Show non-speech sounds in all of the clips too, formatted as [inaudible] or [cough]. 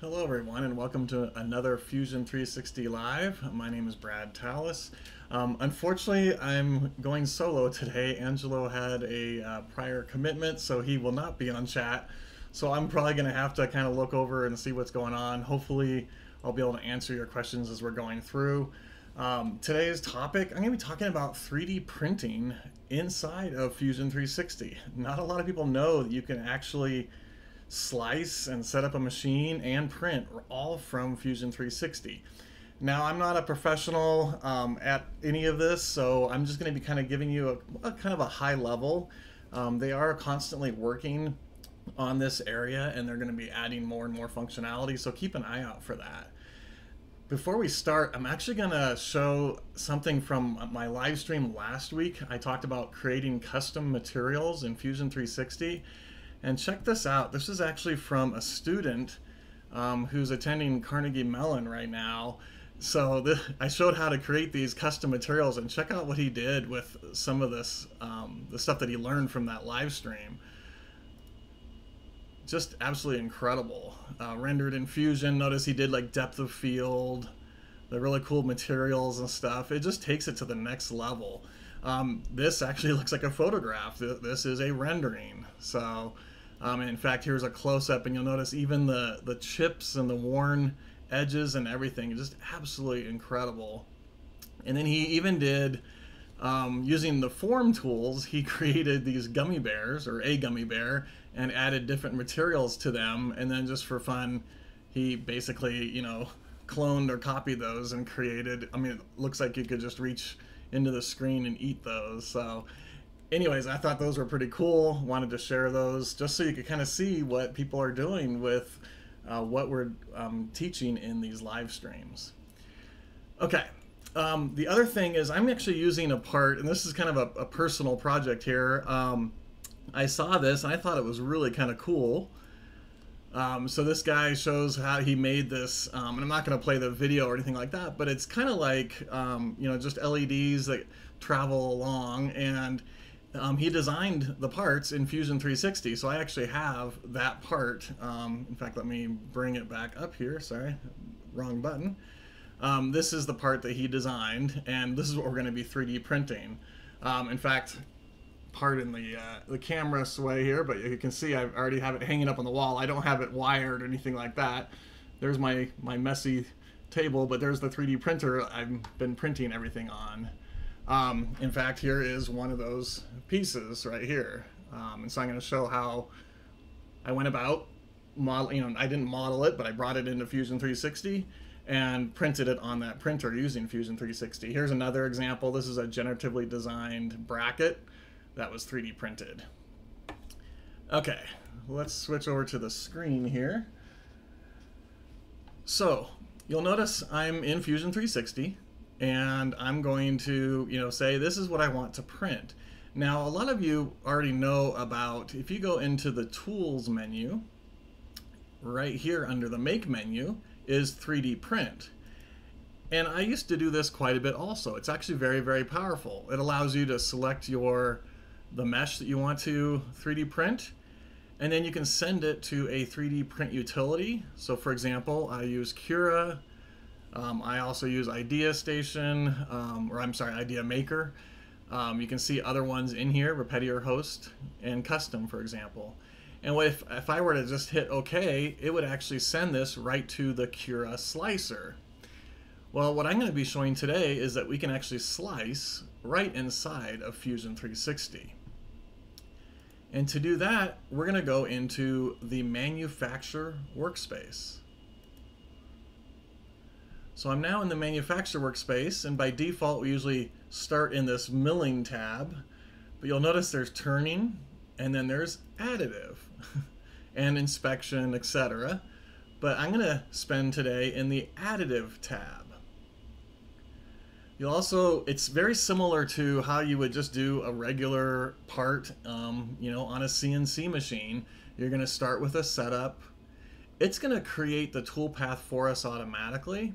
Hello everyone and welcome to another Fusion 360 Live. My name is Brad Tallis. Um, unfortunately, I'm going solo today. Angelo had a uh, prior commitment, so he will not be on chat. So I'm probably going to have to kind of look over and see what's going on. Hopefully, I'll be able to answer your questions as we're going through. Um, today's topic, I'm going to be talking about 3D printing inside of Fusion 360. Not a lot of people know that you can actually slice and set up a machine and print all from Fusion 360. Now, I'm not a professional um, at any of this, so I'm just going to be kind of giving you a, a kind of a high level. Um, they are constantly working on this area and they're going to be adding more and more functionality, so keep an eye out for that. Before we start, I'm actually going to show something from my live stream last week. I talked about creating custom materials in Fusion 360. And check this out. This is actually from a student um, who's attending Carnegie Mellon right now. So this, [laughs] I showed how to create these custom materials and check out what he did with some of this, um, the stuff that he learned from that live stream just absolutely incredible. Uh, rendered in Fusion. Notice he did like depth of field, the really cool materials and stuff. It just takes it to the next level. Um, this actually [laughs] looks like a photograph. This is a rendering. So, um, in fact, here's a close up, and you'll notice even the the chips and the worn edges and everything. Just absolutely incredible. And then he even did. Um, using the form tools, he [laughs] created these gummy bears, or a gummy bear, and added different materials to them. And then just for fun, he basically, you know, cloned or copied those and created. I mean, it looks like you could just reach into the screen and eat those. So, anyways, I thought those were pretty cool. Wanted to share those just so you could kind of see what people are doing with uh, what we're um, teaching in these live streams. Okay. Um, the other thing is I'm actually using a part, and this is kind of a, a personal project here. Um, I saw this and I thought it was really kind of cool. Um, so this guy shows how he made this, um, and I'm not going to play the video or anything like that, but it's kind of like um, you know just LEDs that travel along, and um, he designed the parts in Fusion 360. So I actually have that part. Um, in fact, let me bring it back up here. Sorry, wrong button. Um, this is the part that he designed, and this is what we're going to be 3D printing. in fact, pardon the uh, the camera sway here, but you can see I already have it hanging up on the wall. I don't have it wired or anything like that. There's my my messy table, but there's the 3D printer I've been printing everything on. Um, in fact, here is one of those pieces right here. Um, and so I'm going to show how I went about model. You know, I didn't model it, but I brought it into Fusion 360 and printed it on that printer using Fusion 360. Here's another example. This is a generatively designed bracket that was 3D printed. Okay, let's switch over to the screen here. So you'll notice I'm in Fusion 360 and I'm going to, you know, say this is what I want to print. Now, a lot of you already know about, if you go into the Tools menu, right here under the Make menu is 3D Print. And I used to do this quite a bit also. It's actually very, very powerful. It allows you to select your the mesh that you want to 3D print, and then you can send it to a 3D print utility. So for example, I use Cura, um, I also use Idea Station, um, or I'm sorry, Idea Maker. Um, you can see other ones in here, Repetier Host and Custom, for example. And what if, if I were to just hit OK, it would actually send this right to the Cura slicer. Well, what I'm going to be showing today is that we can actually slice right inside of Fusion 360. And to do that, we're going to go into the manufacture workspace. So I'm now in the manufacture workspace, and by default, we usually start in this milling tab. But you'll notice there's turning, and then there's additive, [laughs] and inspection, etc. But I'm going to spend today in the additive tab. You'll also, it's very similar to how you would just do a regular part, um, you know, on a CNC machine. You're going to start with a setup. It's going to create the toolpath for us automatically.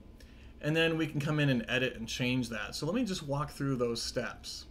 And then we can come in and edit and change that. So let me just walk through those steps.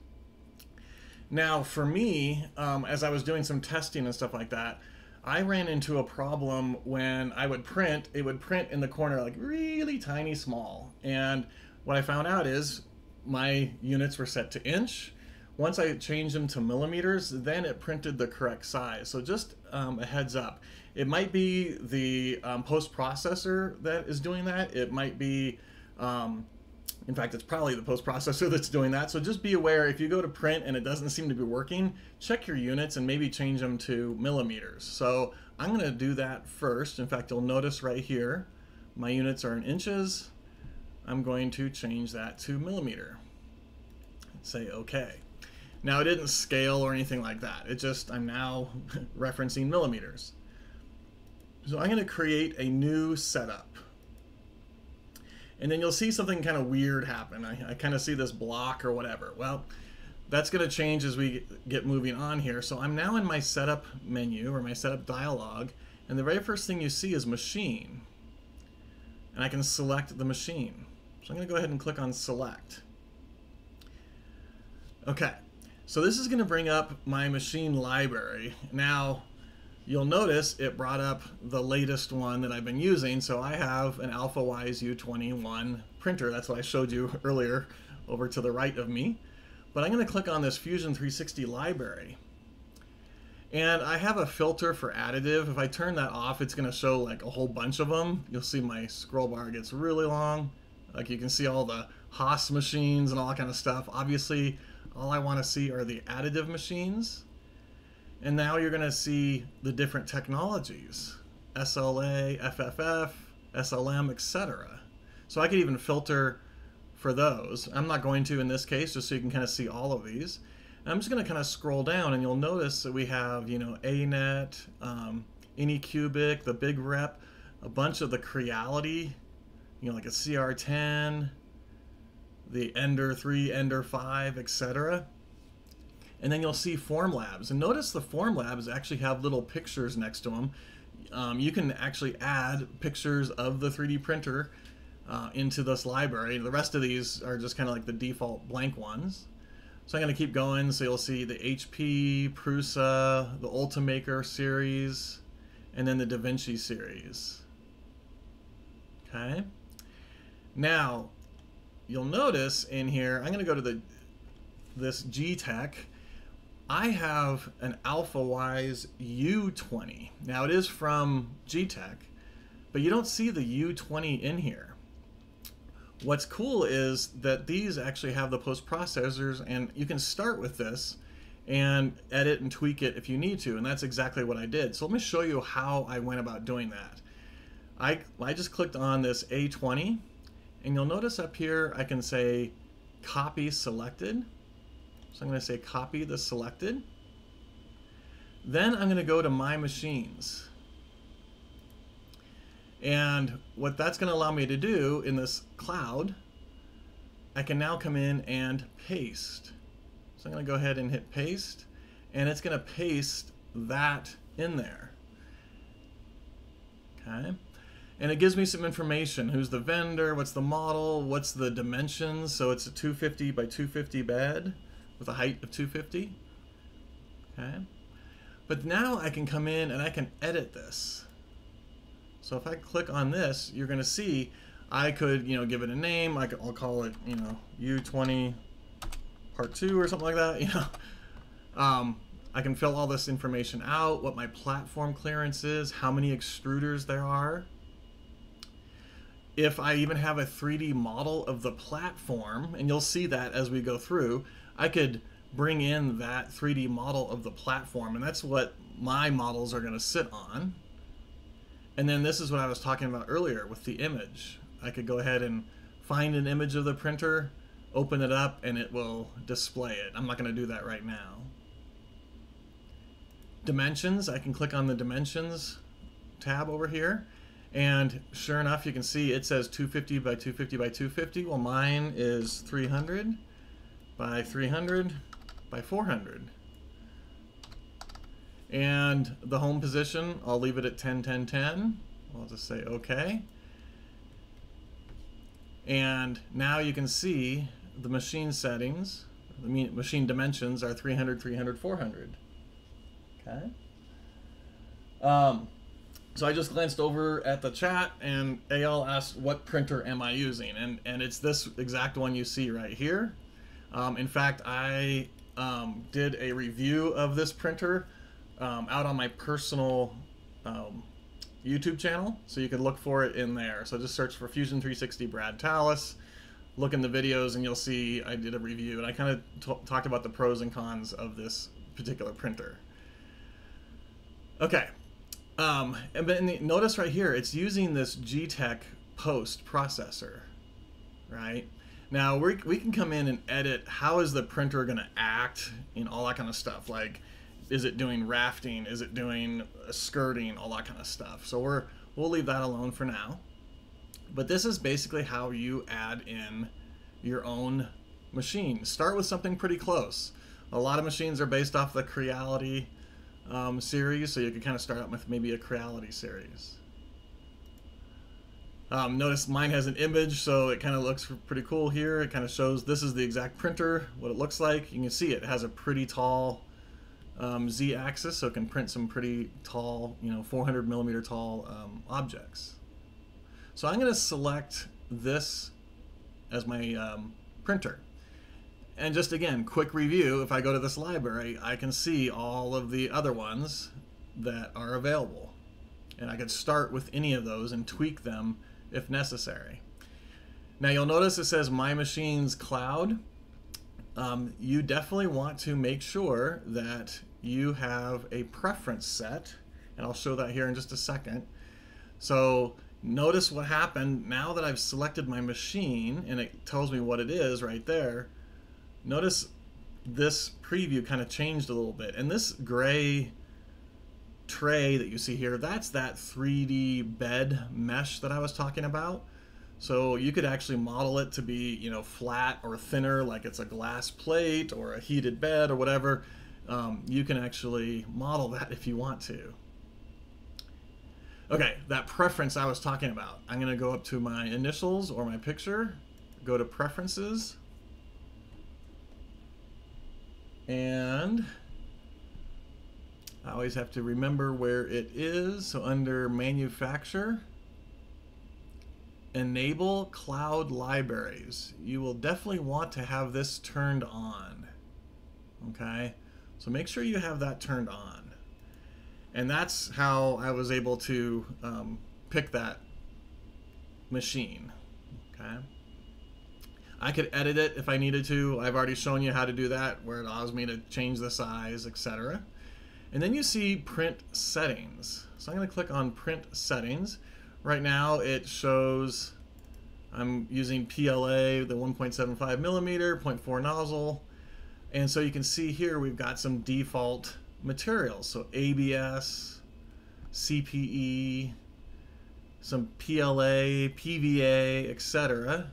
Now, for me, um, as I was doing some testing and stuff like that, I ran into a problem when I would print, it would print in the corner like really tiny small. And what I found out is my units were set to inch. Once I changed them to millimeters, then it printed the correct size. So just um, a heads up. It might be the um, post processor that is doing that. It might be um, in fact, it's probably the post processor [laughs] that's doing that. So just be aware if you go to print and it doesn't seem to be working, check your units and maybe change them to millimeters. So I'm going to do that first. In fact, you'll notice right here, my units are in inches. I'm going to change that to millimeter. Say OK. Now it didn't scale or anything like that. It just, I'm now [laughs] referencing millimeters. So I'm going to create a new setup and then you'll see something kind of weird happen. I, I kind of see this block or whatever. Well, that's going to change as we get moving on here. So I'm now in my setup menu or my setup dialog, and the very first thing you see is machine. And I can select the machine. So I'm going to go ahead and click on select. Okay, so this is going to bring up my machine library. Now, you'll notice it brought up the latest one that I've been using. So I have an Alfawise U21 printer. That's what I showed you [laughs] earlier over to the right of me. But I'm going to click on this Fusion 360 library. And I have a filter for additive. If I turn that off, it's going to show like a whole bunch of them. You'll see my scroll bar gets really long. Like you can see all the Haas machines and all that kind of stuff. Obviously, all I want to see are the additive machines. And now you're going to see the different technologies SLA, FFF, SLM, etc. So I could even filter for those. I'm not going to in this case, just so you can kind of see all of these. And I'm just going to kind of scroll down, and you'll notice that we have, you know, ANET, um, Anycubic, the Big Rep, a bunch of the Creality, you know, like a CR10, the Ender 3, Ender 5, etc and then you'll see Formlabs. And notice the Formlabs actually have little pictures next to them. Um, you can actually add pictures of the 3D printer uh, into this library. The rest of these are just kind of like the default blank ones. So I'm going to keep going. So you'll see the HP, Prusa, the Ultimaker series, and then the DaVinci series. Okay. Now, you'll notice in here, I'm going to go to the this Geeetech I have an Alfawise U20. Now it is from Geeetech, but you don't see the U20 in here. What's cool is that these actually have the post processors and you can start with this and edit and tweak it if you need to and that's exactly what I did. So let me show you how I went about doing that. I, I just clicked on this A20 and you'll notice up here I can say copy selected so I'm going to say copy the selected. Then I'm going to go to My Machines. And what that's going to allow me to do in this cloud, I can now come in and paste. So I'm going to go ahead and hit paste, and it's going to paste that in there. Okay. And it gives me some information. Who's the vendor? What's the model? What's the dimensions? So it's a 250 by 250 bed with a height of 250. Okay. But now I can come in and I can edit this. So if I click on this, you're going to see I could, you know, give it a name. I will call it, you know, U20 part two or something like that. [laughs] You know, um, I can fill all this information out, what my platform clearance is, how many extruders there are. If I even have a 3D model of the platform, and you'll see that as we go through, I could bring in that 3D model of the platform, and that's what my models are going to sit on. And then this is what I was talking about earlier with the image. I could go ahead and find an image of the printer, open it up, and it will display it. I'm not going to do that right now. Dimensions, I can click on the dimensions tab over here. And sure enough, you can see it says 250 by 250 by 250. Well, mine is 300 by 300 by 400. And the home position, I'll leave it at 10, 10, 10. I'll just say OK. And now you can see the machine settings, the machine dimensions are 300, 300, 400. Okay. Um, so I just glanced over at the chat, and Ayal asked, "What printer am I using?" And and it's this exact one you see right here. Um, in fact, I um, did a review of this printer um, out on my personal um, YouTube channel, so you can look for it in there. So just search for Fusion 360 Brad Tallis. Look in the videos, and you'll see I did a review, and I kind of talked about the pros and cons of this particular printer. Okay, um, and then notice right here, it's using this Geeetech post processor, right? Now we, we can come in and edit how is the printer going to act and all that kind of stuff. Like, is it doing rafting? Is it doing skirting? All that kind of stuff. So we're we'll leave that alone for now. But this is basically how you add in your own machine. Start with something pretty close. A lot of machines are based off the Creality um, series, so you could kind of start out with maybe a Creality series. Um, notice mine has an image, so it kind of looks pretty cool here. It kind of shows this is the exact printer, what it looks like. You can see it has a pretty tall um, z-axis, so it can print some pretty tall, you know, 400 millimeter tall um, objects. So I'm going to select this as my um, printer. And just again, quick review, if I go to this library, I can see all of the other ones that are available. And I could start with any of those and tweak them if necessary. Now you'll notice it says My Machines Cloud. Um, you definitely want to make sure that you have a preference set, and I'll show that here in just a second. So notice what happened now that I've selected my machine, and it tells me what it is right there. Notice this preview kind of changed a little bit, and this gray tray that you see here, that's that 3D bed mesh that I was talking about. So you could actually model it to be, you know, flat or thinner, like it's a glass plate or a heated bed or whatever. Um, you can actually model that if you want to. Okay, that preference I was talking about. I'm going to go up to my initials or my picture, go to preferences, and I always have to remember where it is. So under manufacture, enable cloud libraries. You will definitely want to have this turned on. Okay, so make sure you have that turned on. And that's how I was able to um, pick that machine. Okay. I could edit it if I needed to. I've already shown you how to do that, where it allows me to change the size, etc. And then you see print settings. So I'm going to click on print settings. Right now it shows I'm using PLA, the 1.75 millimeter, 0.4 nozzle. And so you can see here we've got some default materials. So ABS, CPE, some PLA, PVA, etc.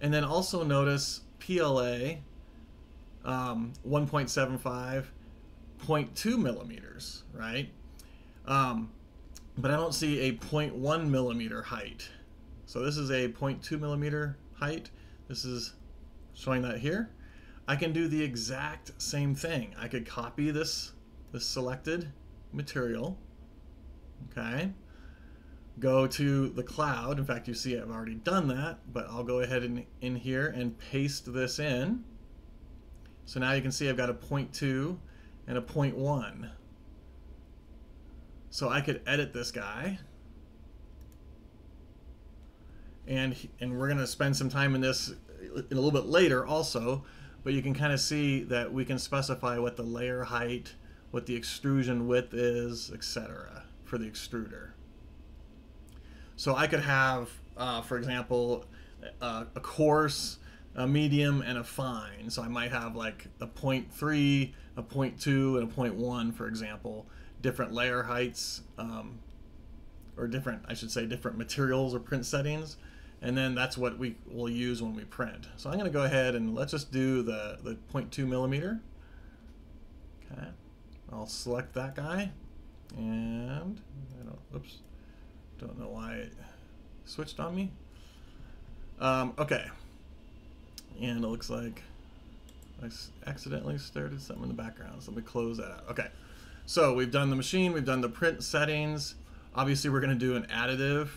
And then also notice PLA um, 1.75 0.2 millimeters, right? Um, but I don't see a 0.1 millimeter height. So this is a 0.2 millimeter height. This is showing that here. I can do the exact same thing. I could copy this, this selected material, okay? Go to the cloud. In fact, you see I've already done that, but I'll go ahead and in here and paste this in. So now you can see I've got a 0.2 and a 0.1. So I could edit this guy. And, and we're going to spend some time in this in a little bit later also, but you can kind of see that we can specify what the layer height, what the extrusion width is, etc. for the extruder. So I could have, uh, for example, uh, a coarse, a medium, and a fine. So I might have like a 0.3, a 0.2 and a 0.1, for example, different layer heights, um, or different, I should say, different materials or print settings. And then that's what we will use when we print. So I'm going to go ahead and let's just do the, the 0.2 millimeter. Okay, I'll select that guy. And, I don't, oops, don't know why it switched on me. Um, okay, and it looks like I accidentally started something in the background, so let me close that out. Okay, So we've done the machine, we've done the print settings. Obviously we're going to do an additive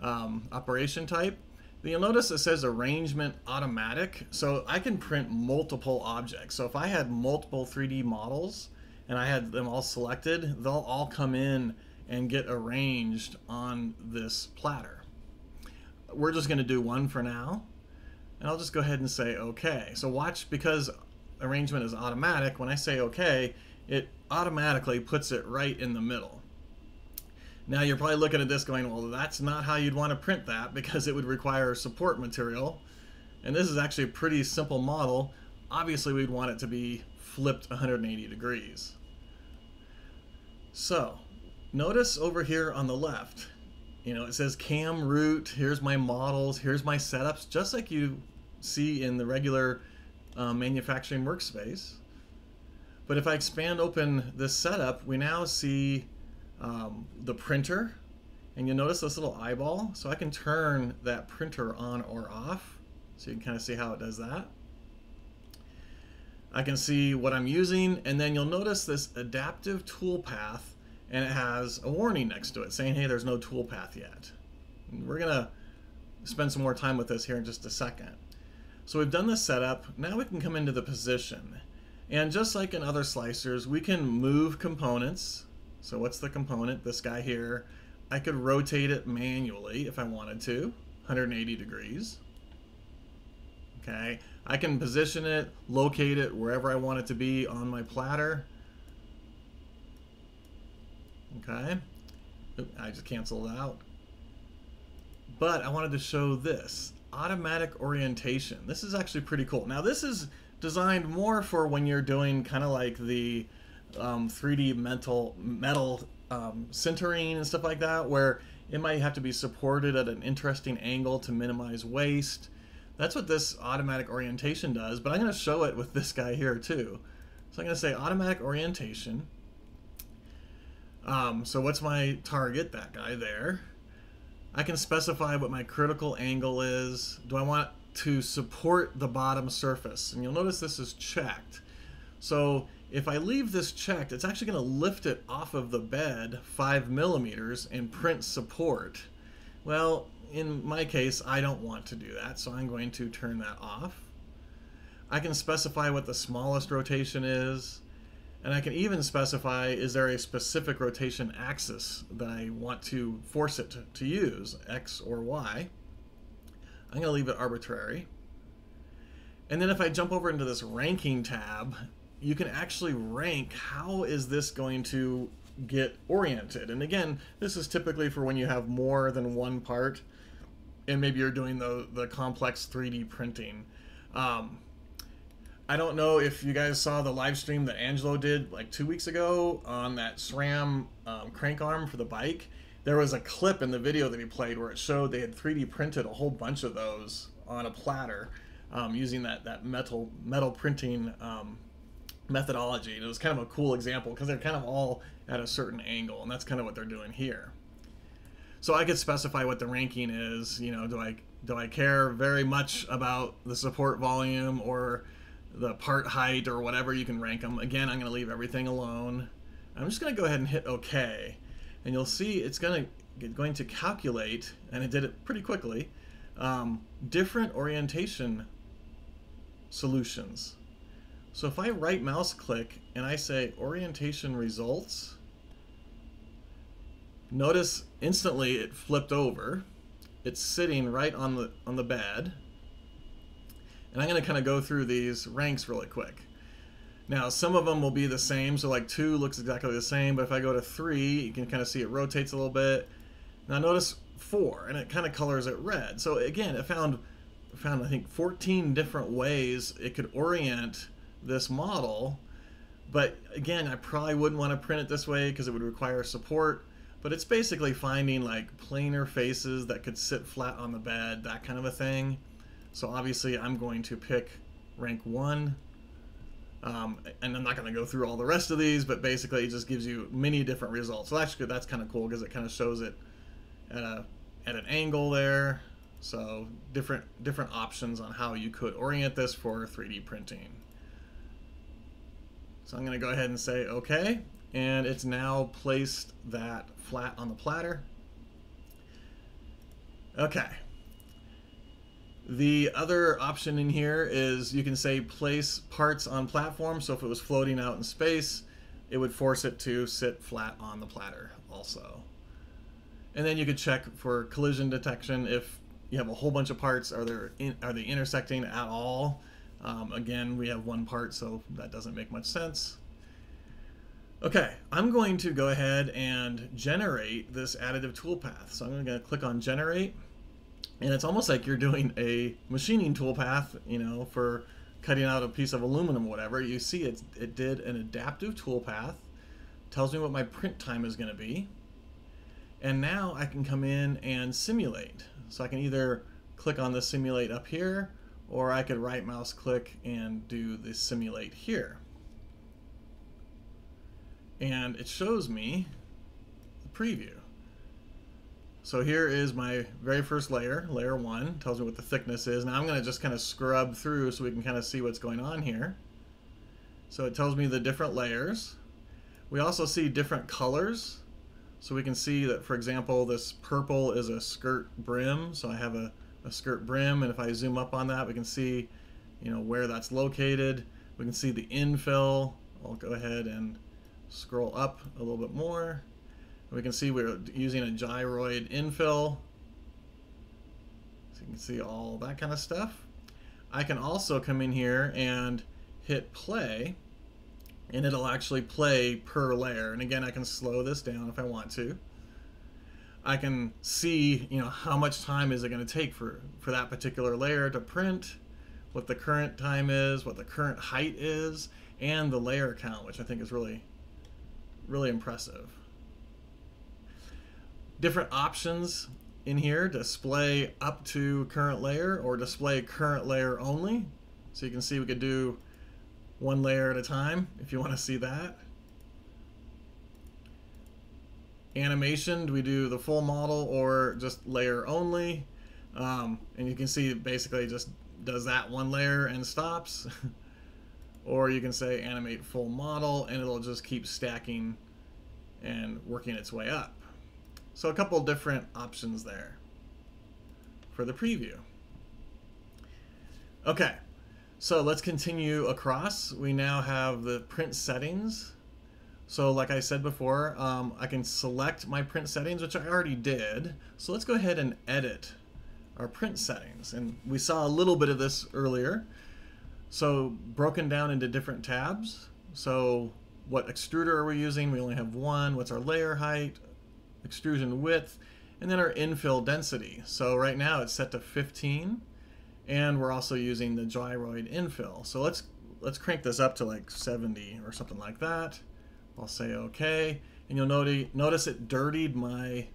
um, operation type. You'll notice it says arrangement automatic. So I can print multiple objects. So if I had multiple 3D models and I had them all selected, they'll all come in and get arranged on this platter. We're just going to do one for now. And I'll just go ahead and say OK. So watch, because arrangement is automatic, when I say OK, it automatically puts it right in the middle. Now you're probably looking at this going, well, that's not how you'd want to print that [laughs] because it would require support material. And this is actually a pretty simple model. Obviously, we'd want it to be flipped 180 degrees. So, notice over here on the left, you know, it says cam root, here's my models, here's my setups, just like you see in the regular uh, manufacturing workspace. But if I expand open this setup, we now see um, the printer. And you'll notice this little eyeball. So I can turn that printer on or off. So you can kind of see how it does that. I can see what I'm using. And then you'll notice this adaptive toolpath. And it has a warning next to it saying, hey, there's no toolpath yet. We're to spend some more time with this here in just a second. So we've done the setup. Now we can come into the position. And just like in other slicers, we can move components. So what's the component? This guy here. I could rotate it manually if I wanted to, 180 degrees. Okay, I can position it, locate it wherever I want it to be on my platter. Okay, I just canceled out. But I wanted to show this, automatic orientation. This is actually pretty cool. Now this is designed more for when you're doing kind of like the um, 3D mental metal um, sintering and stuff like that, where it might have to be supported at an interesting angle to minimize waste. That's what this automatic orientation does, but I'm going to show it with this guy here too. So I'm going to say automatic orientation. Um, so what's my target? That guy there. I can specify what my critical angle is. Do I want to support the bottom surface? And you'll notice this is checked. So if I leave this checked, it's actually going to lift it off of the bed five millimeters and print support. Well, in my case, I don't want to do that, so I'm going to turn that off. I can specify what the smallest rotation is, and I can even specify is there a specific rotation axis that I want to force it to, use, X or Y. I'm going to leave it arbitrary. And then if I jump over into this ranking tab, you can actually rank how is this going to get oriented. And again, this is typically for when you have more than one part and maybe you're doing the, the complex 3D printing. Um, I don't know if you guys saw the live stream that Angelo did like two weeks ago on that SRAM um, crank arm for the bike. There was a clip in the video that he played where it showed they had 3D printed a whole bunch of those on a platter um, using that, that metal metal printing um, methodology. And it was kind of a cool example because they're kind of all at a certain angle, and that's kind of what they're doing here. So I could specify what the ranking is. You know, do I do I care very much about the support volume or the part height or whatever? You can rank them. Again, I'm going to leave everything alone. I'm just going to go ahead and hit OK, and you'll see it's going to going to calculate, and it did it pretty quickly, um, different orientation solutions. So if I right mouse click and I say orientation results, notice instantly it flipped over. It's sitting right on the on the bed. And I'm going to kind of go through these ranks really quick. Now, some of them will be the same. So like two looks exactly the same, but if I go to three, you can kind of see it rotates a little bit. Now notice four, and it kind of colors it red. So again, it found found I think 14 different ways it could orient this model. But again, I probably wouldn't want to print it this way because it would require support. But it's basically finding like planar faces that could sit flat on the bed, that kind of a thing. So obviously I'm going to pick rank one. Um, and I'm not going to go through all the rest of these, but basically it just gives you many different results. So actually that's kind of cool because it kind of shows it at, a, at an angle there. So different different options on how you could orient this for 3D printing. So I'm going to go ahead and say OK. and it's now placed that flat on the platter. Okay. The other option in here is you can say place parts on platform. So if it was floating out in space, it would force it to sit flat on the platter also. And then you could check for collision detection if you have a whole bunch of parts. Are there in, are they intersecting at all? Um, again, we have one part, so that doesn't make much sense. Okay, I'm going to go ahead and generate this additive toolpath. So I'm going to click on generate and it's almost like you're doing a machining toolpath, you know, for cutting out a piece of aluminum or whatever. You see it, it did an adaptive toolpath, tells me what my print time is going to be. And now I can come in and simulate. So I can either click on the simulate up here, or I could right mouse click and do the simulate here. And it shows me the preview. So here is my very first layer, layer one, tells me what the thickness is. Now I'm going to just kind of scrub through so we can kind of see what's going on here. So it tells me the different layers. We also see different colors. So we can see that, for example, this purple is a skirt brim. So I have a, a skirt brim, and if I zoom up on that, we can see, you know, where that's located. We can see the infill. I'll go ahead and scroll up a little bit more. We can see we're using a gyroid infill. So you can see all that kind of stuff. I can also come in here and hit play and it'll actually play per layer. And again, I can slow this down if I want to. I can see, you know, how much time is it going to take for, for that particular layer to print, what the current time is, what the current height is, and the layer count, which I think is really, really impressive different options in here. Display up to current layer or display current layer only. So you can see we could do one layer at a time if you want to see that. Animation do we do the full model or just layer only? Um, and you can see basically just does that one layer and stops. [laughs] Or you can say animate full model and it'll just keep stacking and working its way up so a couple different options there for the preview. Okay, so let's continue across. We now have the print settings. So like I said before, um, I can select my print settings, which I already did. So let's go ahead and edit our print settings. And we saw a little bit of this earlier. So broken down into different tabs. So what extruder are we using? We only have one. What's our layer height? Extrusion width, and then our infill density. So right now it's set to 15, and we're also using the gyroid infill. So let's let's crank this up to like 70 or something like that. I'll say OK, and you'll notice notice it dirtied my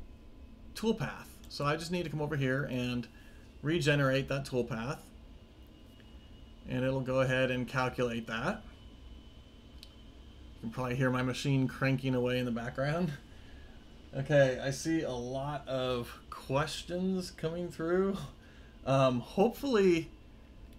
toolpath. So I just need to come over here and regenerate that toolpath, and it'll go ahead and calculate that. You can probably hear my machine cranking away in the background. [laughs] Okay, I see a lot of questions coming through. Um, hopefully,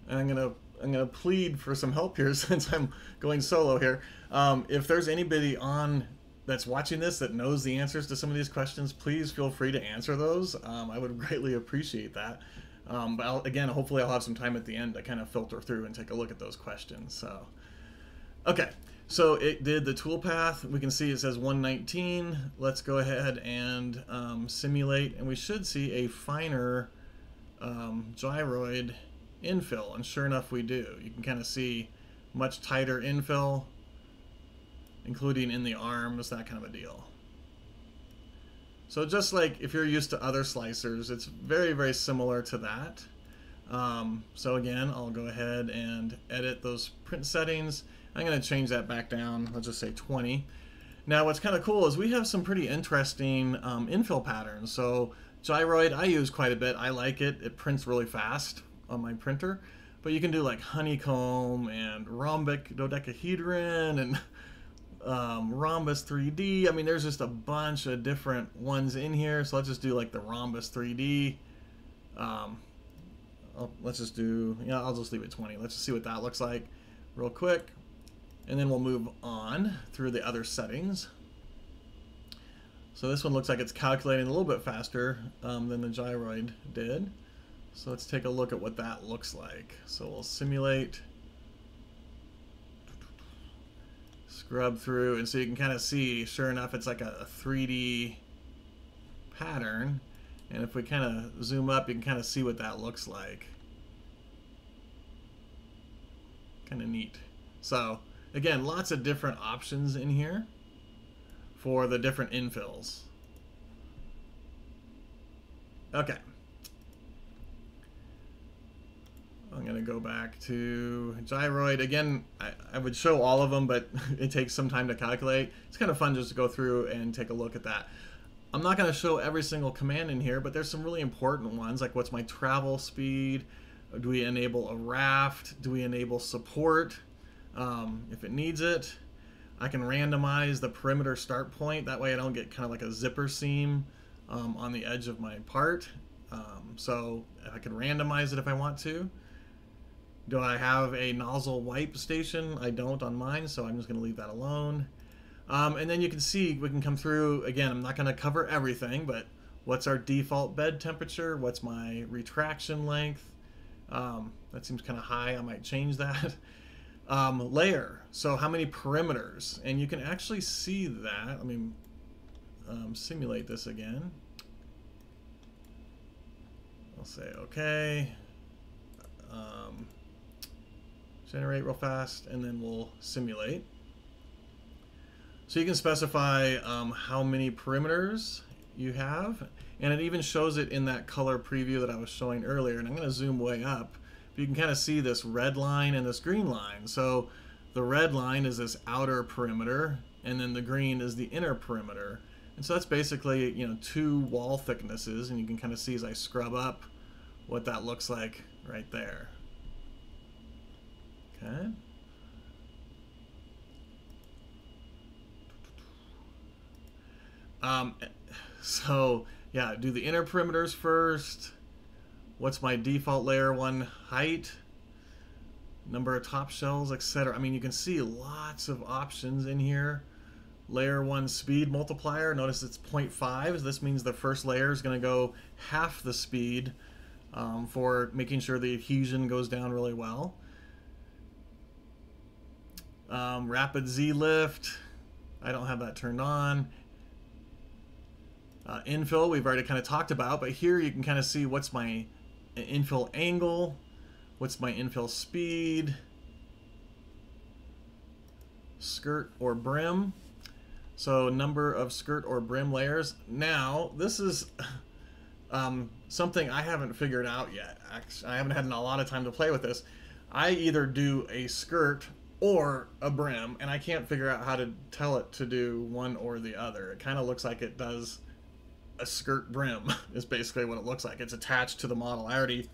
I'm gonna I'm gonna plead for some help here [laughs] since I'm going solo here. Um, if there's anybody on that's watching this that knows the answers to some of these questions, please feel free to answer those. Um, I would [laughs] greatly appreciate that. Um, but I'll, again, hopefully, I'll have some time at the end to kind of filter through and take a look at those questions. So, okay. So it did the toolpath. We can see it says 119. Let's go ahead and um, simulate, and we should see a finer um, gyroid infill, and sure enough we do. You can kind of see much tighter infill, including in the arms, that kind of a deal. So just like if you're used to other slicers, it's very, very similar to that. Um, so again, I'll go ahead and edit those print settings. I'm going to change that back down. Let's just say 20. Now what's kind of cool is we have some pretty interesting um, infill patterns. So gyroid I use quite a bit. I like it. It prints really fast on my printer. But you can do like honeycomb and rhombic dodecahedron and [laughs] um, rhombus 3D. I mean, there's just a bunch of different ones in here. So let's just do like the rhombus 3D. Um, let's just do, yeah, I'll just leave it 20. Let's just see what that looks like real quick. And then we'll move on through the other settings. So this one looks like it's calculating a little bit faster um, than the gyroid did. So let's take a look at what that looks like. So we'll simulate, scrub through, and so you can kind of see, sure enough, it's like a, a 3D pattern. And if we kind of zoom up, you can kind of see what that looks like. Kind of neat. So again, lots of different options in here for the different infills. Okay. I'm going to go back to gyroid. Again, I, I, would show all of them, but [laughs] it takes some time to calculate. It's kind of fun just to go through and take a look at that. I'm not going to show every single command in here, but there's some really important ones, like what's my travel speed? Do we enable a raft? Do we enable support um, if it needs it? I can randomize the perimeter start point. That way I don't get kind of like a zipper seam um, on the edge of my part. Um, so I can randomize it if I want to. Do I have a nozzle wipe station? I don't on mine, so I'm just going to leave that alone. Um, and then you can see we can come through, again, I'm not going to cover everything, but what's our default bed temperature? What's my retraction length? Um, that seems kind of high. I might change that. [laughs] Um, layer, so how many perimeters? And you can actually see that. Let me um, simulate this again. I'll say okay. Um, generate real fast, and then we'll simulate. So you can specify um, how many perimeters you have, and it even shows it in that color preview that I was showing earlier. And I'm going to zoom way up you can kind of see this red line and this green line. So the red line is this outer perimeter, and then the green is the inner perimeter. And so that's basically, you know, two wall thicknesses, and you can kind of see as I scrub up what that looks like right there. Okay. Um, so, yeah, do the inner perimeters first what's my default layer one height, number of top shells, etc. I mean, you can see lots of options in here. Layer one speed multiplier, notice it's 0.5. This means the first layer is going to go half the speed um, for making sure the adhesion goes down really well. Um, rapid Z lift, I don't have that turned on. Uh, infill, we've already kind of talked about, but here you can kind of see what's my infill angle, what's my infill speed, skirt or brim. So number of skirt or brim layers. Now, this is [laughs] um, something I haven't figured out yet. I haven't had a lot of time to play with this. I either do a skirt or a brim, and I can't figure out how to tell it to do one or the other. It kind of looks like it does a skirt brim [laughs] is basically what it looks like. It's attached to the model. I already,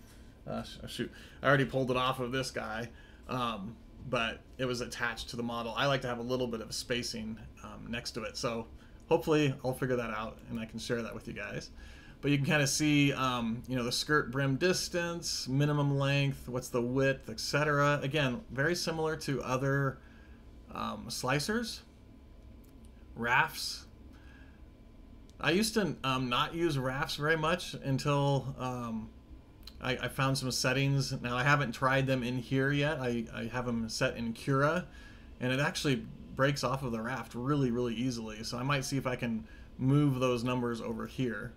uh, shoot, I already pulled it off of this guy, um, but it was attached to the model. I like to have a little bit of spacing um, next to it, so hopefully I'll figure that out and I can share that with you guys. But you can kind of see, um, you know, the skirt brim distance, minimum length, what's the width, etc. Again, very similar to other um, slicers, rafts, I used to um, not use rafts very much until um, I, I, found some settings. Now I haven't tried them in here yet. I, I have them set in Cura, and it actually breaks off of the raft really, really easily. So I might see if I can move those numbers over here.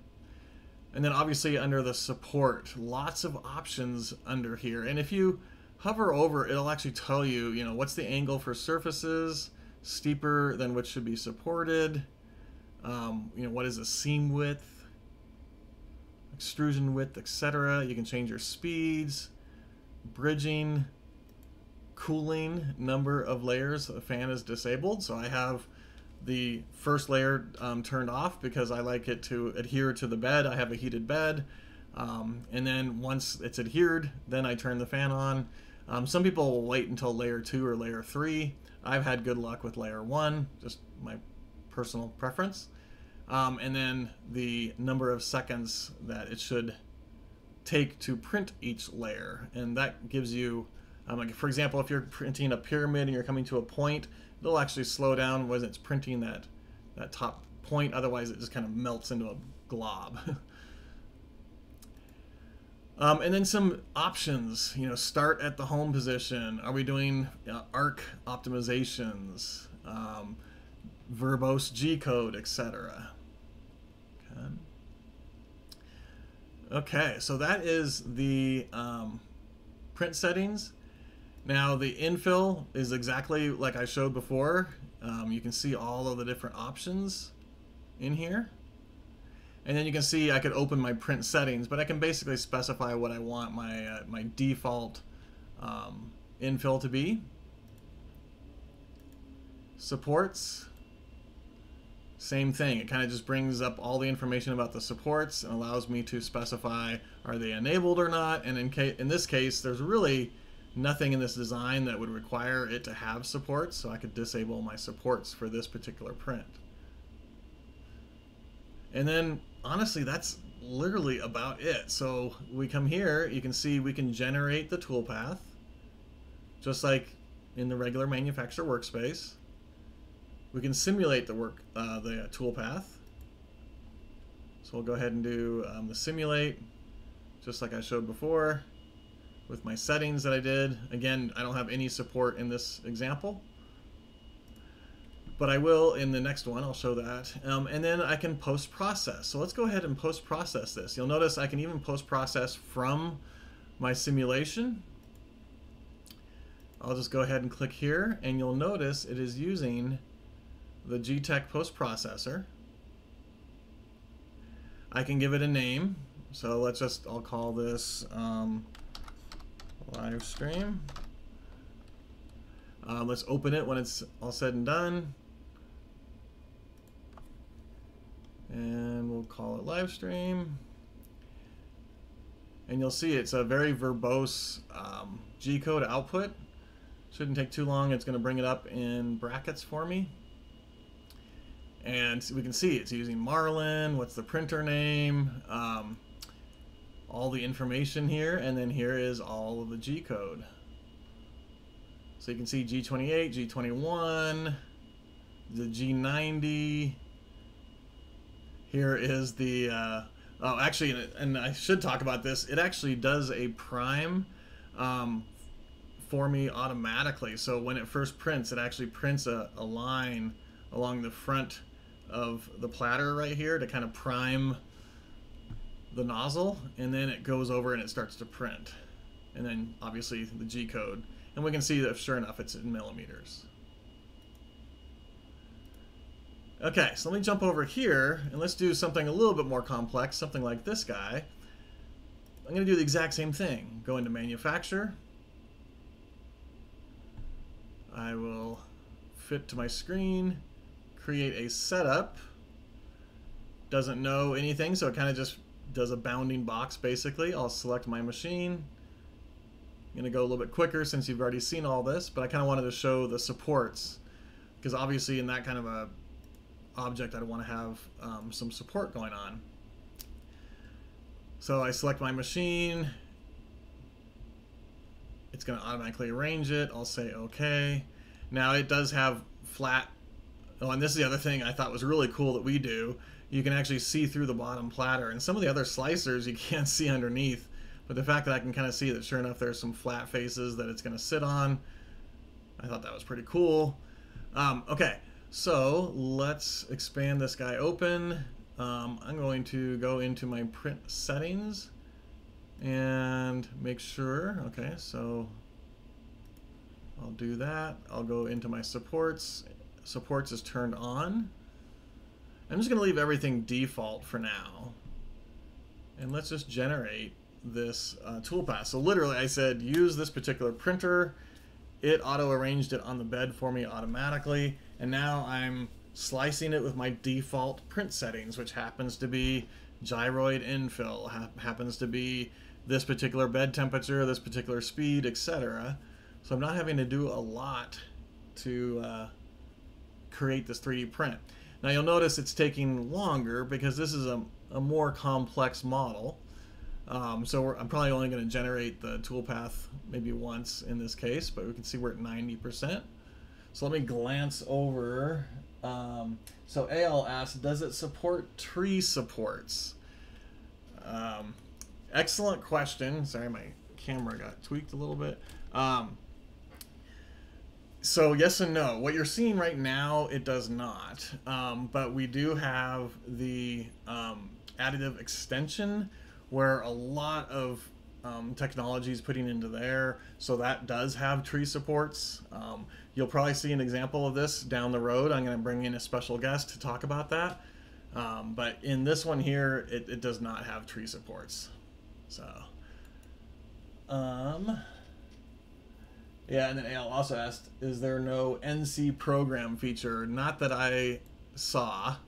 And then obviously under the support, lots of options under here. And if you hover over, it'll actually tell you, you know, what's the angle for surfaces, steeper than which should be supported, um, you know, what is a seam width, extrusion width, etc. You can change your speeds, bridging, cooling, number of layers. The fan is disabled, so I have the first layer um, turned off because I like it to adhere to the bed. I have a heated bed. Um, and then once it's adhered, then I turn the fan on. Um, some people will wait until layer two or layer three. I've had good luck with layer one, just my personal preference. Um, and then the number of seconds that it should take to print each layer. And that gives you Um, like for example, if you're printing a pyramid and you're coming to a point, it'll actually slow down when it's printing that that top point. Otherwise, it just kind of melts into a glob. [laughs] um, and then some options. You know, start at the home position. Are we doing uh, arc optimizations, um, verbose G code, etc. Okay. Okay, so that is the um, print settings. Now the infill is exactly like I showed before. Um, you can see all of the different options in here. And then you can see I could open my print settings, but I can basically specify what I want my, uh, my default um, infill to be. Supports. Same thing. It kind of just brings up all the information about the supports and allows me to specify are they enabled or not. And in, case, in this case, there's really nothing in this design that would require it to have supports, so I could disable my supports for this particular print. And then, honestly, that's literally about it. So we come here, you can see we can generate the toolpath, just like in the regular manufacturer workspace. We can simulate the work, uh, the toolpath. So we'll go ahead and do um, the simulate, just like I showed before with my settings that I did. Again, I don't have any support in this example, but I will in the next one. I'll show that. Um, and then I can post-process. So let's go ahead and post-process this. You'll notice I can even post-process from my simulation. I'll just go ahead and click here, and you'll notice it is using the GTEK post-processor. I can give it a name. So let's just, I'll call this um, live stream. Uh, let's open it when it's all said and done. And we'll call it live stream. And you'll see it's a very verbose um, G-code output. Shouldn't take too long. It's going to bring it up in brackets for me. And we can see it's using Marlin. What's the printer name? Um, all the information here, and then here is all of the G code. So you can see G28, G21, the G90. Here is the, uh, oh, actually, and I should talk about this. It actually does a prime um, for me automatically. So when it first prints, it actually prints a, a line along the front of the platter right here to kind of prime the nozzle and then it goes over and it starts to print. And then obviously the G code. And we can see that sure enough it's in millimeters. Okay, so let me jump over here and let's do something a little bit more complex, something like this guy. I'm to do the exact same thing. Go into manufacture. I will fit to my screen, create a setup. Doesn't know anything, so it kind of just does a bounding box basically. I'll select my machine. I'm going to go a little bit quicker since you've already seen all this, but I kind of wanted to show the supports because obviously in that kind of a object I'd want to have um, some support going on. So I select my machine. It's going to automatically arrange it. I'll say OK. Now it does have flat. Oh, and this is the other thing I thought was really cool that we do you can actually see through the bottom platter. And some of the other slicers you [laughs] can't see underneath. But the fact that I can kind of see that sure enough there's some flat faces that it's going to sit on, I thought that was pretty cool. Um, okay, so let's expand this guy open. Um, I'm going to go into my print settings and make sure, okay, so I'll do that. I'll go into my supports. Supports is turned on. I'm just going to leave everything default for now. And let's just generate this uh, toolpath. So literally I said use this particular printer. It auto-arranged it on the bed for me automatically. And now I'm slicing it with my default print settings, which happens to be gyroid infill, ha happens to be this particular bed temperature, this particular speed, etc. So I'm not having to do a lot to uh, create this 3D print. Now you'll notice it's taking longer because this is a, a more complex model. Um, so I'm probably only going to generate the toolpath maybe once in this case, but we can see we're at 90%. So let me glance over. Um, so AL asks, does it support tree supports? Um, excellent question. Sorry, my camera got tweaked a little bit. So yes and no. What you're seeing right now, it does not. Um, but we do have the um, additive extension where a lot of um, technology is putting into there. So that does have tree supports. Um, you'll probably see an example of this down the road. I'm going to bring in a special guest to talk about that. Um, but in this one here, it, it, does not have tree supports. So, um, yeah, and then Al also asked, is there no NC program feature? Not that I saw. [laughs]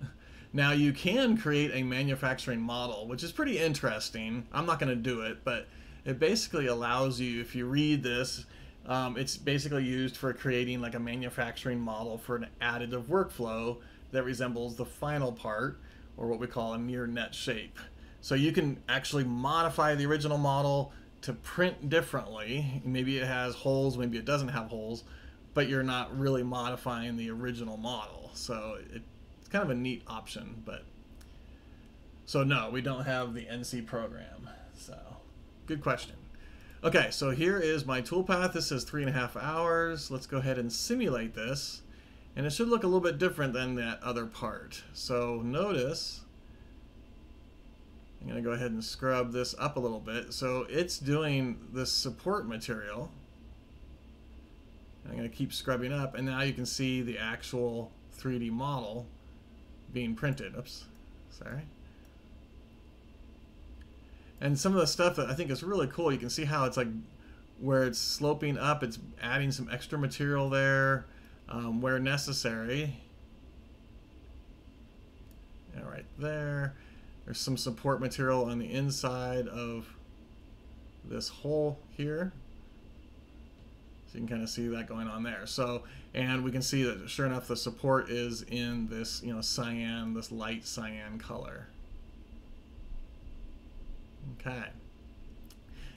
Now you can create a manufacturing model, which is pretty interesting. I'm not going to do it, but it basically allows you, if you read this, um, it's basically used for creating like a manufacturing model for an additive workflow that resembles the final part, or what we call a near net shape. So you can actually modify the original model to print differently. Maybe it has holes, maybe it doesn't have holes, but you're not really modifying the original model. So it, kind of a neat option, but so no, we don't have the NC program. So good question. Okay, so here is my toolpath. This says three and a half hours. Let's go ahead and simulate this. And it should look a little bit different than that other part. So notice, I'm gonna go ahead and scrub this up a little bit. So it's doing this support material. I'm gonna keep scrubbing up and now you can see the actual 3D model being printed. Oops, sorry. And some of the stuff that I think is really cool, you can see how it's like where it's sloping up, it's adding some extra material there um, where necessary. Yeah, right there. There's some support material on the inside of this hole here. So you can kind of see that going on there. So, and we can see that sure enough, the support is in this, you know, cyan, this light cyan color. Okay.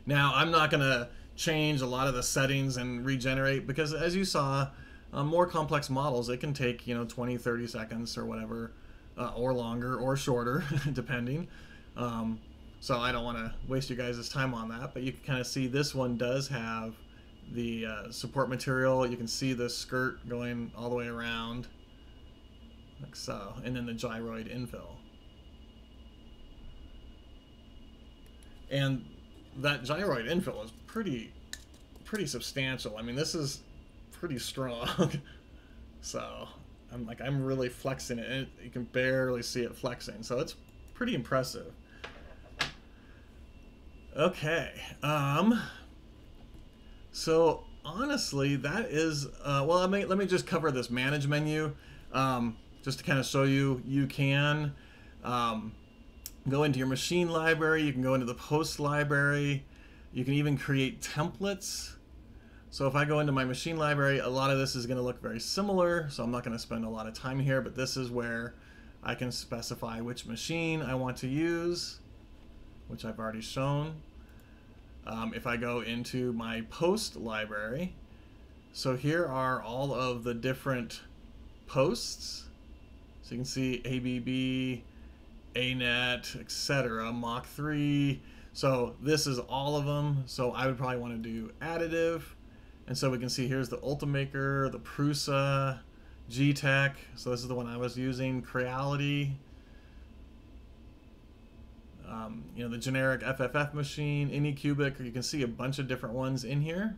Now, I'm not going to change a lot of the settings and regenerate because as you saw, uh, more complex models, it can take, you know, 20, 30 seconds or whatever, uh, or longer or shorter, [laughs] depending. Um, so I don't want to waste you guys' time on that, but you can kind of see this one does have the uh, support material. You can see the skirt going all the way around, like so, and then the gyroid infill. And that gyroid infill is pretty, pretty substantial. I mean, this is pretty strong. [laughs] so I'm like, I'm really flexing it, and you can barely see it flexing. So it's pretty impressive. Okay. Um, so honestly, that is uh, well. Let me let me just cover this manage menu, um, just to kind of show you. You can um, go into your machine library. You can go into the post library. You can even create templates. So if I go into my machine library, a lot of this is going to look very similar. So I'm not going to spend a lot of time here, but this is where I can specify which machine I want to use, which I've already shown. Um, if I go into my post library, so here are all of the different posts. So you can see ABB, ANET, etc., Mach 3. So this is all of them. So I would probably want to do additive. And so we can see here's the Ultimaker, the Prusa, G-Tech. So this is the one I was using, Creality, um, you know, the generic FFF machine, Anycubic, you can see a bunch of different ones in here.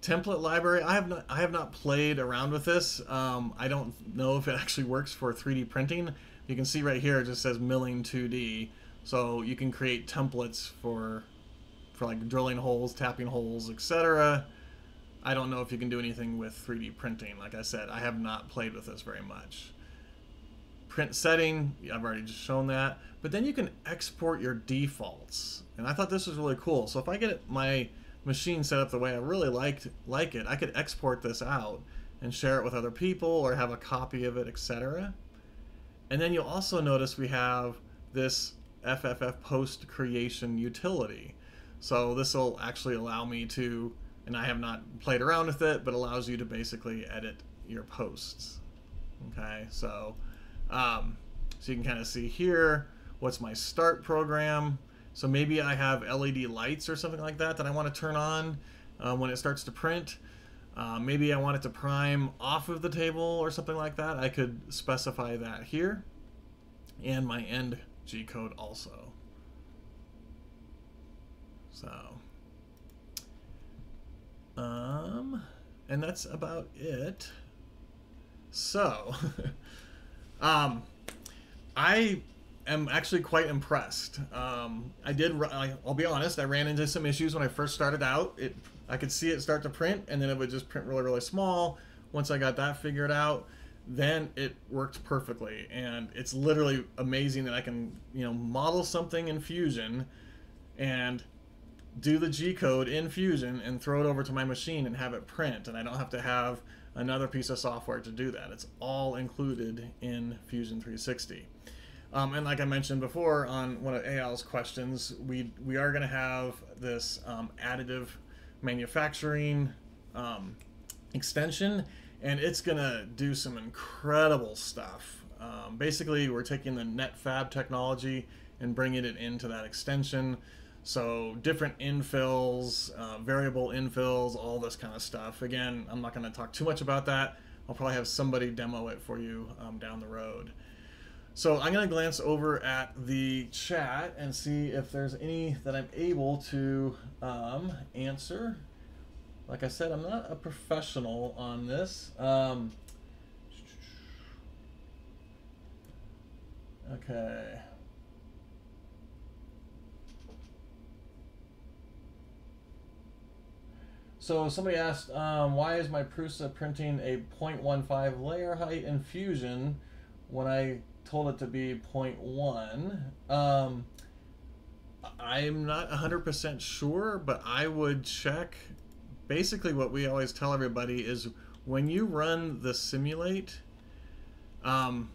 Template library, I have not, I have not played around with this. Um, I don't know if it actually works for 3D printing. You can see right here, it just says milling 2D. So you can create templates for, for like drilling holes, tapping holes, etc. I don't know if you can do anything with 3D printing. Like I said, I have not played with this very much print setting, I've already just shown that. But then you can export your defaults. And I thought this was really cool. So if I get my machine set up the way I really liked like it, I could export this out and share it with other people or have a copy of it, etc. And then you'll also notice we have this FFF post creation utility. So this will actually allow me to, and I have not played around with it, but allows you to basically edit your posts. Okay, so um, so you can kind of see here what's my start program. So maybe I have LED lights or something like that that I want to turn on uh, when it starts to print. Uh, maybe I want it to prime off of the table or something like that. I could specify that here and my end G code also. So, um, and that's about it. So, [laughs] um, I am actually quite impressed. Um, I did. I'll be honest. I ran into some issues when I first started out. It I could see it start to print, and then it would just print really, really small. Once I got that figured out, then it worked perfectly, and it's literally amazing that I can you know model something in Fusion, and do the G code in Fusion and throw it over to my machine and have it print, and I don't have to have another piece of software to do that. It's all included in Fusion 360. Um, and like I mentioned before on one of AL's questions, we we are going to have this um, additive manufacturing um, extension, and it's going to do some incredible stuff. Um, basically, we're taking the Netfabb technology and bringing it into that extension. So different infills, uh, variable infills, all this kind of stuff. Again, I'm not going to talk too much about that. I'll probably have somebody demo it for you um, down the road. So I'm going to glance over at the chat and see if there's any that I'm able to um, answer. Like I said, I'm not a professional on this. Um, okay. So somebody asked, um, why is my Prusa printing a 0.15 layer height in Fusion when I told it to be 0.1. Um, I'm not 100% sure, but I would check. Basically, what we always tell everybody is when you run the simulate, um,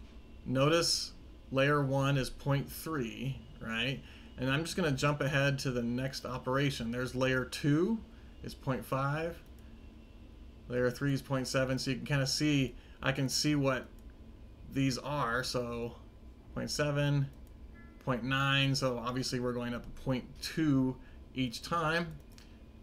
notice layer 1 is 0.3, right? And I'm just going to jump ahead to the next operation. There's layer 2 is 0.5. Layer 3 is 0.7, so you can kind of see, I can see what these are. So 0.7, 0.9. So obviously we're going up 0.2 each time.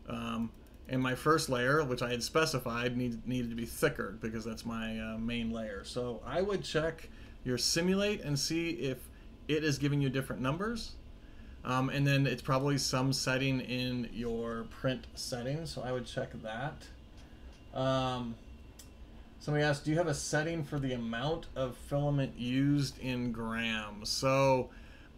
Um, and my first layer, which I had specified, need, needed to be thicker because that's my uh, main layer. So I would check your simulate and see if it is giving you different numbers. Um, and then it's probably some setting in your print settings. So I would check that. Um, Somebody asked, do you have a setting for the amount of filament used in grams? So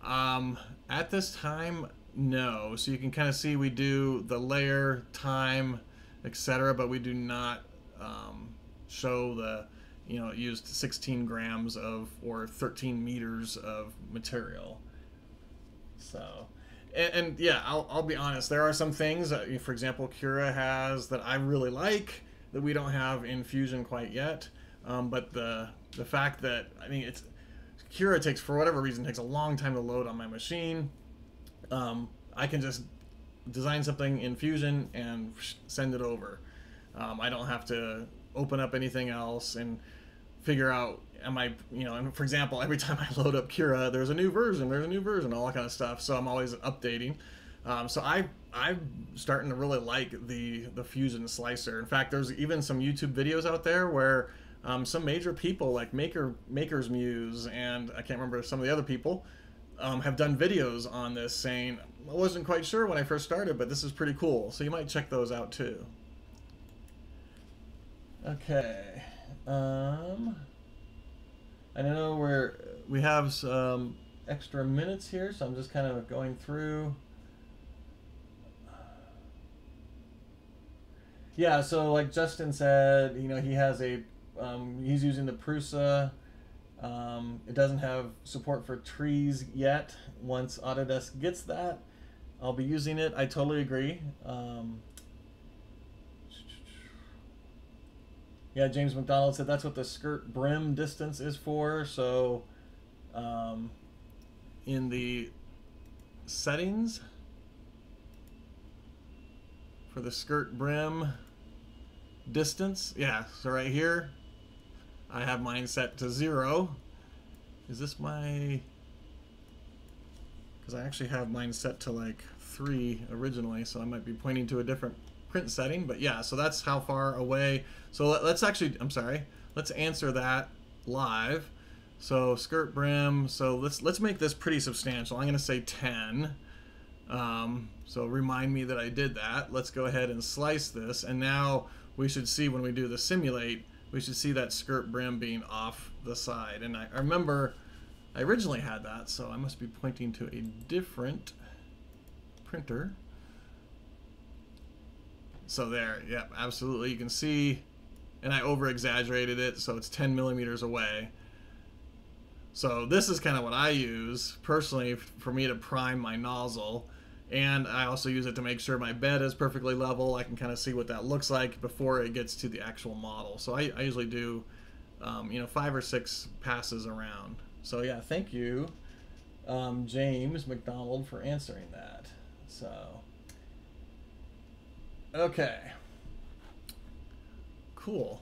um, at this time, no. So you can kind of see we do the layer, time, etc., but we do not um, show the, you know, used 16 grams of or 13 meters of material. So, and, and yeah, I'll, I'll be honest. There are some things, that, for example, Cura has that I really like that we don't have in Fusion quite yet. Um, but the the fact that I mean it's Cura takes for whatever reason takes a long time to load on my machine. Um, I can just design something in Fusion and send it over. Um, I don't have to open up anything else and figure out am I you know and for example every time I [laughs] load up Cura there's a new version there's a new version all that kind of stuff so I'm always updating um, so I I'm starting to really like the the Fusion slicer. In fact, there's even some YouTube videos out there where um, some major people like Maker Maker's Muse and I can't remember some of the other people um, have done videos on this saying I wasn't quite sure when I first started, but this is pretty cool. So you might check those out too. Okay. Um, I don't know we're we have some extra minutes here, so I'm just kind of going through. Yeah, so like Justin said, you know, he has a, um, he's using the Prusa. Um, it doesn't have support for trees yet. Once Autodesk gets that, I'll be using it. I totally agree. Um, yeah, James McDonald said that's what the skirt brim distance is for. So, um, in the settings for the skirt brim distance. Yeah, so right here, I have mine set to zero. Is this my... Because I actually have mine set to like three originally, so I might be pointing to a different print setting. But yeah, so that's how far away. So let, us actually, I'm sorry, let's answer that live. So skirt brim, so let's let's make this pretty substantial. I'm gonna say 10. Um, so remind me that I did that. Let's go ahead and slice this. And now we should see when we do the simulate, we should see that skirt brim being off the side. And I, I remember I originally had that, so I must be pointing to a different printer. So there, yep, absolutely. You can see, and I over exaggerated it, so it's 10 millimeters away. So this is kind of what I use personally for me to prime my nozzle and I also use it to make sure my bed is perfectly level. I can kind of see what that looks like before it gets to the actual model. So I, I usually do, um, you know, five or six passes around. So yeah, thank you, um, James McDonald, for answering that. So, okay, cool.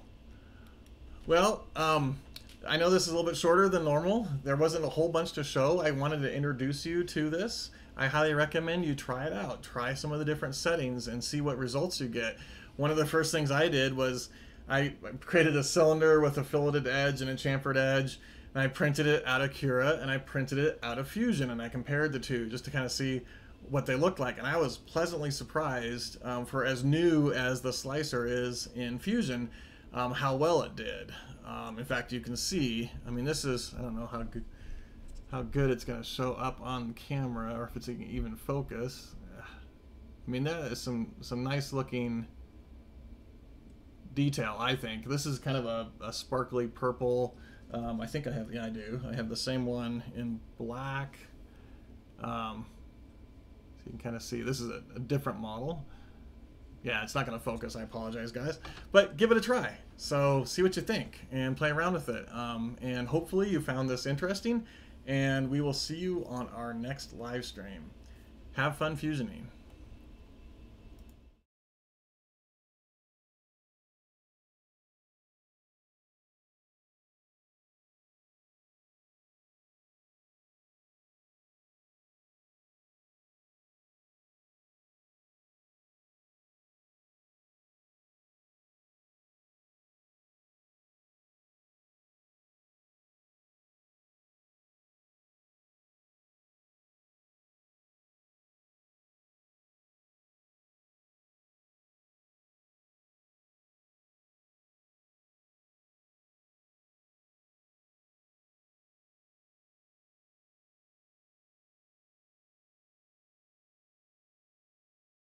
Well, um, I know this is a little bit shorter than normal. There wasn't a whole bunch to show. I wanted to introduce you to this. I highly recommend you try it out. Try some of the different settings and see what results you get. One of the first things I did was I created a cylinder with a filleted edge and a chamfered edge, and I printed it out of Cura and I printed it out of Fusion, and I compared the two just to kind of see what they looked like. And I was pleasantly surprised um, for as new as the slicer is in Fusion, um, how well it did. Um, in fact, you can see, I mean, this is, I don't know how good how good it's going to show up on camera or if it's even focus. I mean, that is some, some nice looking detail, I think. This is kind of a, a sparkly purple. Um, I think I have, yeah, I do. I have the same one in black. Um, you can kind of see this is a, a different model. Yeah, it's not going to focus. I apologize, guys. But give it a try. So see what you think and play around with it. Um, and hopefully you found this interesting and we will see you on our next live stream. Have fun fusioning.